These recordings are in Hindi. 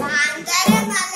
Mandarin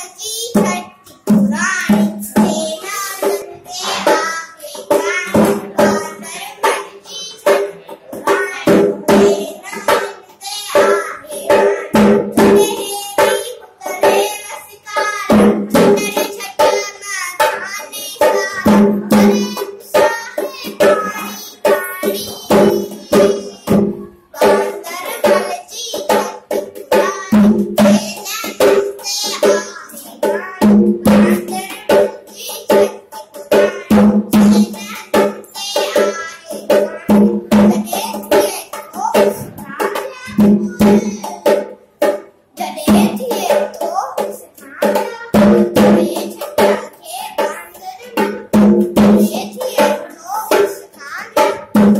Thank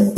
you.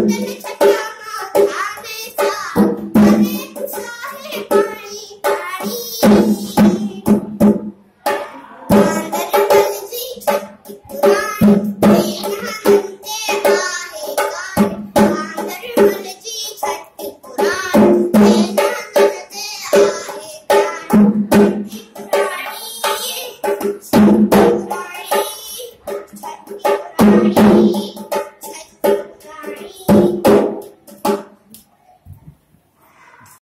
Música